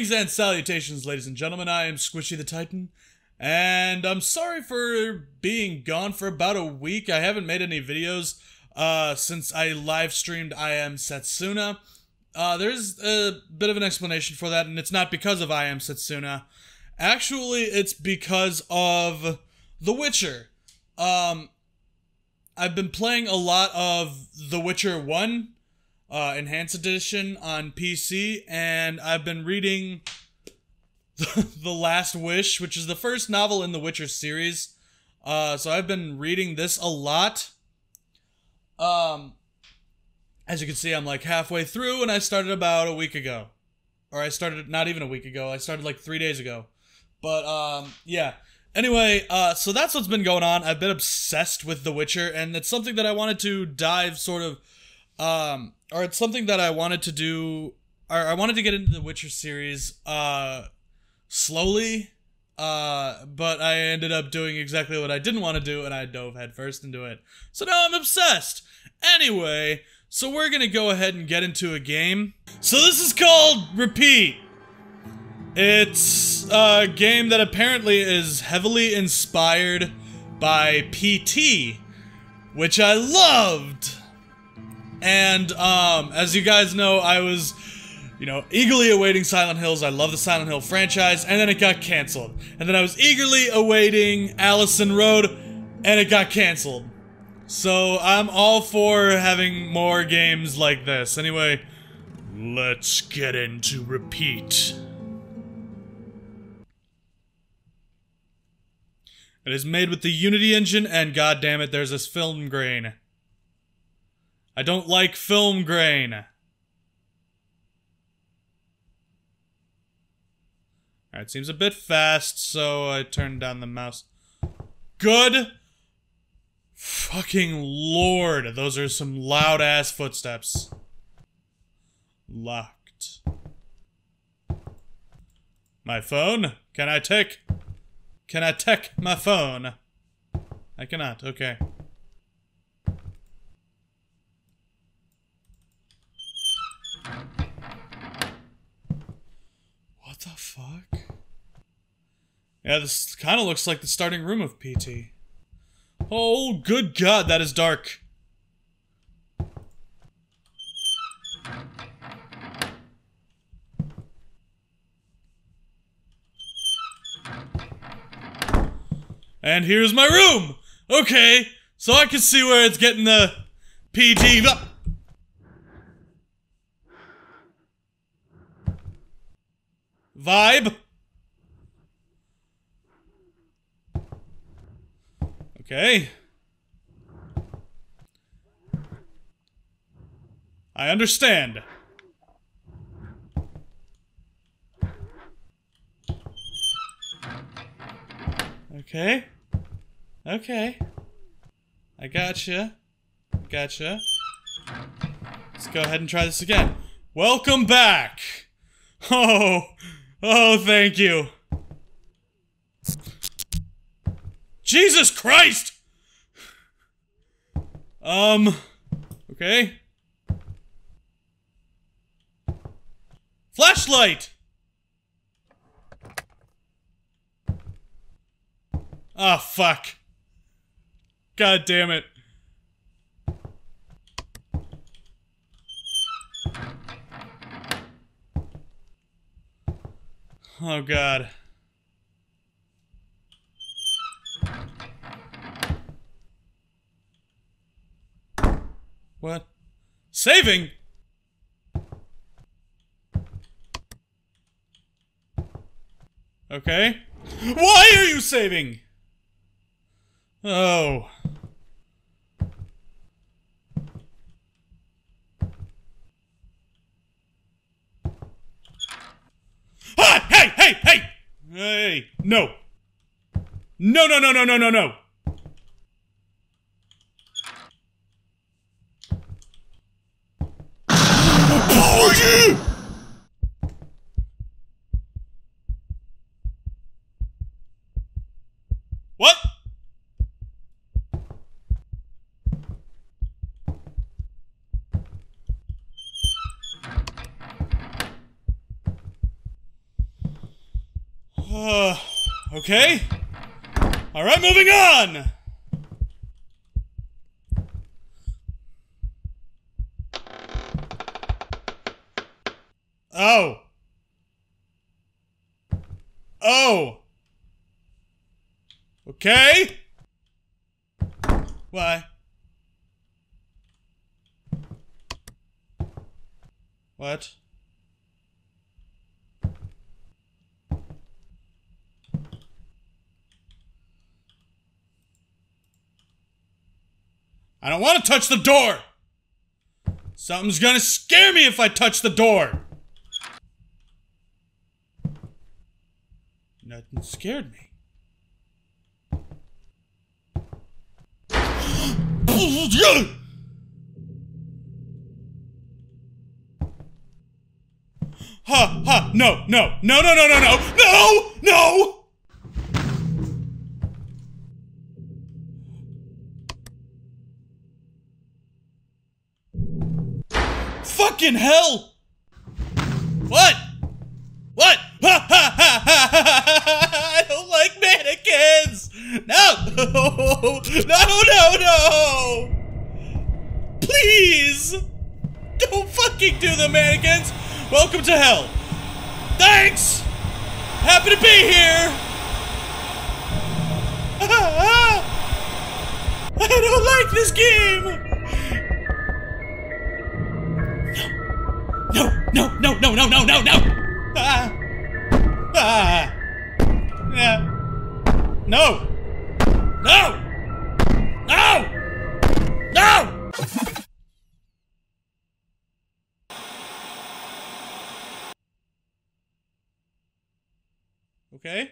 Greetings and salutations, ladies and gentlemen. I am Squishy the Titan, and I'm sorry for being gone for about a week. I haven't made any videos uh, since I live streamed I Am Setsuna. Uh, there's a bit of an explanation for that, and it's not because of I Am Setsuna. Actually, it's because of The Witcher. Um, I've been playing a lot of The Witcher 1 uh, Enhanced Edition on PC, and I've been reading the, Last Wish, which is the first novel in the Witcher series. Uh, so I've been reading this a lot. Um, as you can see, I'm like halfway through, and I started about a week ago, or I started not even a week ago. I started like three days ago. But um, yeah. Anyway, uh, so that's what's been going on. I've been obsessed with The Witcher, and it's something that I wanted to dive sort of um, or it's something that I wanted to do, or I wanted to get into the Witcher series, uh, slowly, uh, but I ended up doing exactly what I didn't want to do, and I dove headfirst into it. So now I'm obsessed. Anyway, so we're gonna go ahead and get into a game. So this is called Repeat. It's a game that apparently is heavily inspired by PT, which I loved. And um, as you guys know, I was, you know, eagerly awaiting Silent Hills. I love the Silent Hill franchise, and then it got canceled. And then I was eagerly awaiting Allison Road, and it got canceled. So I'm all for having more games like this. Anyway, let's get into Repeat. It is made with the Unity engine, and goddammit, there's this film grain. I don't like film grain. Alright, seems a bit fast, so I turned down the mouse. Good fucking lord, those are some loud ass footsteps. Locked. My phone? Can I take? Can I take my phone? I cannot, okay. What the fuck? Yeah, this kind of looks like the starting room of PT. Oh, good god, that is dark. And here's my room! Okay, so I can see where it's getting the PT. Vibe. Okay. I understand. Okay. Okay. I gotcha. Gotcha. Let's go ahead and try this again. Welcome back! Oh, Oh, thank you. Jesus Christ! Um, okay. Flashlight! Ah, oh, fuck. God damn it. Oh god. What? Saving? Okay. Why are you saving? Oh. Hey, hey! Hey, Hey! no. No, no, no, no, no, no, no. Oh, what? Okay. All right, moving on. Oh. Oh. Okay. Why? What? I don't want to touch the door! Something's gonna scare me if I touch the door! Nothing scared me. Ha ha no no no no no no no no no Fucking hell! What? What? Ha ha ha ha ha! I don't like mannequins! No! No, no, no! Please! Don't fucking do the mannequins! Welcome to hell! Thanks! Happy to be here! I don't like this game! No, no, no, no, no, no, no! Ah! Ah! Yeah. No! No! No! No! Okay.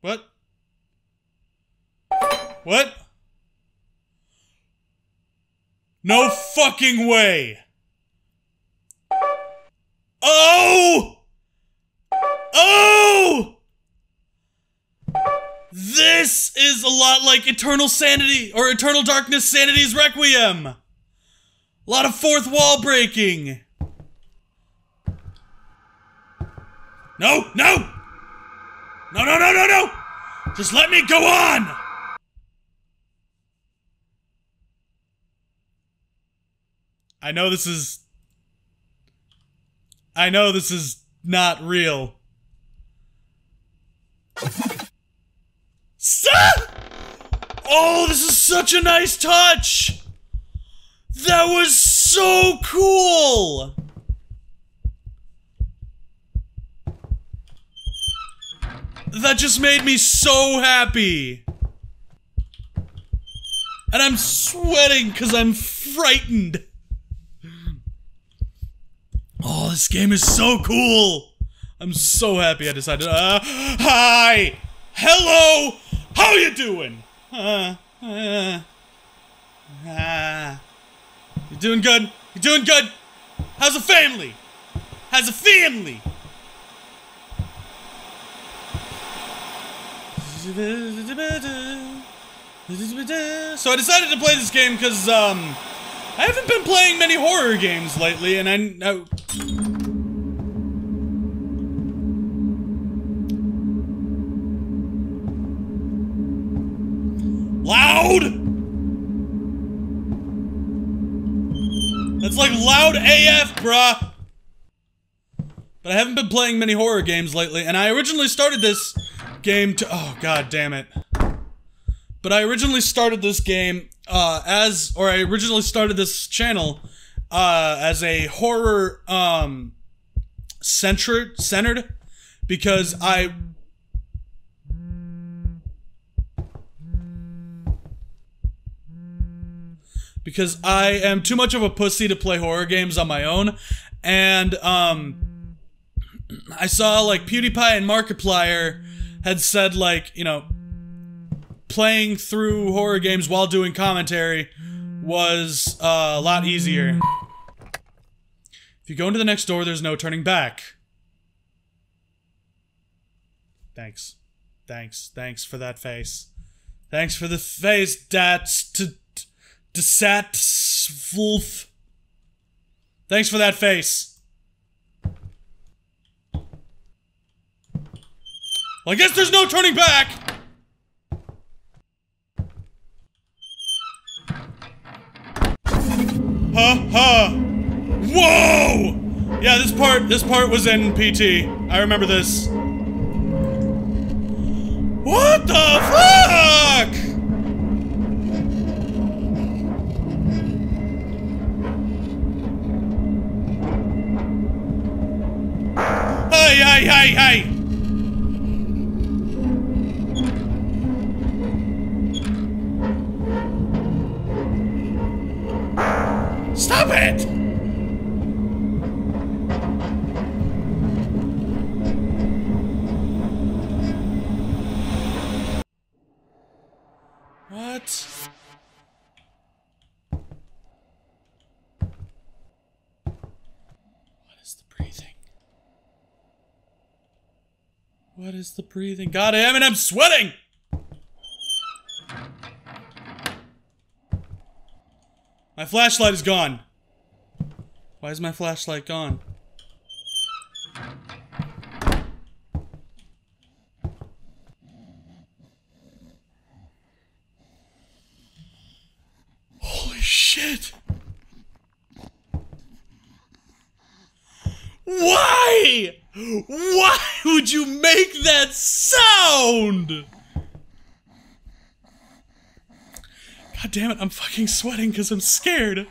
What? What? No fucking way! Oh! Oh! This is a lot like Eternal Sanity or Eternal Darkness Sanity's Requiem. A lot of fourth wall breaking. No, no! No, no, no, no, no! Just let me go on! I know this is. I know this is not real. Oh, this is such a nice touch! That was so cool! That just made me so happy! And I'm sweating because I'm frightened. Oh, this game is so cool! I'm so happy I decided. Uh, hi! Hello! How you doing? Uh, uh, uh, you doing good? You doing good? How's the family? How's the family? So I decided to play this game because, um, I haven't been playing many horror games lately, and I, I Loud! That's like loud AF, bruh! But I haven't been playing many horror games lately, and I originally started this game to- oh god damn it. But I originally started this game, uh, as- or I originally started this channel, uh, as a horror, um, centered- centered, because I because I am too much of a pussy to play horror games on my own. And um, I saw like PewDiePie and Markiplier had said like you know playing through horror games while doing commentary was uh, a lot easier. If you go into the next door, there's no turning back. Thanks. Thanks. Thanks for that face. Thanks for the face, that's to Desat Wolf. Thanks for that face. Well, I guess there's no turning back! Huh. Whoa! Yeah, this part, this part was in PT. I remember this. What the fuck? Hey, hey, hey, hey! Stop it! What? What is the breathing? What is the breathing? God damn it, I'm sweating! My flashlight is gone. Why is my flashlight gone? Holy shit! Why? Why would you make that sound? God damn it, I'm fucking sweating because I'm scared.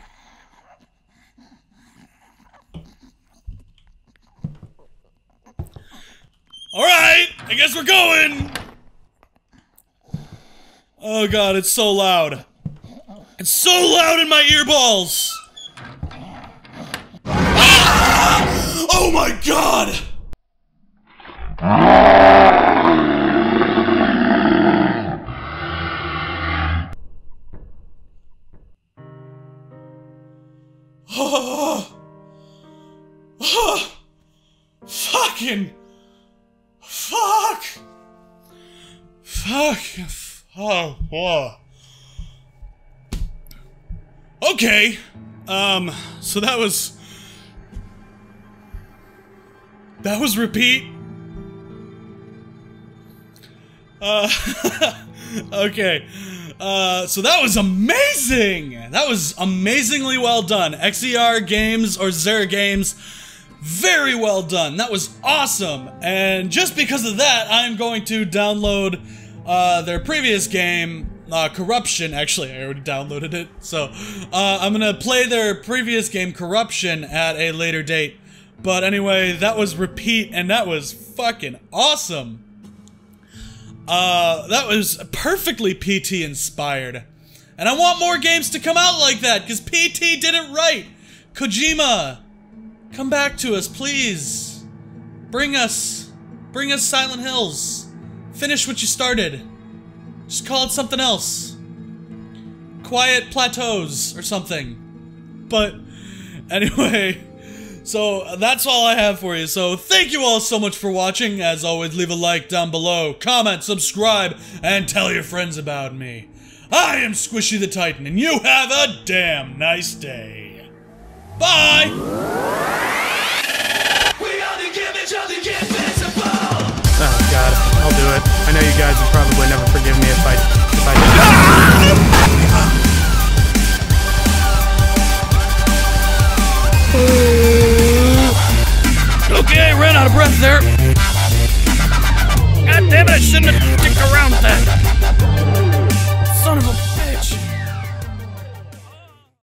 Alright, I guess we're going! Oh god, it's so loud. It's so loud in my earballs! Ah! Oh my god! Fucking fuck fuck oh, oh. okay um so that was that was repeat uh okay uh, so that was amazing! That was amazingly well done. XER Games or Xer Games, very well done. That was awesome. And just because of that, I'm going to download uh, their previous game, uh, Corruption. Actually, I already downloaded it. So uh, I'm gonna play their previous game, Corruption, at a later date. But anyway, that was Repeat, and that was fucking awesome. Uh, that was perfectly PT inspired. And I want more games to come out like that, because PT did it right! Kojima! Come back to us, please! Bring us... Bring us Silent Hills. Finish what you started. Just call it something else. Quiet Plateaus, or something. But, anyway... So that's all I have for you. So thank you all so much for watching. As always, leave a like down below, comment, subscribe, and tell your friends about me. I am Squishy the Titan, and you have a damn nice day. Bye! Know you guys would probably never forgive me if I if I. Okay, ran out of breath there. God damn it, I shouldn't have stick around.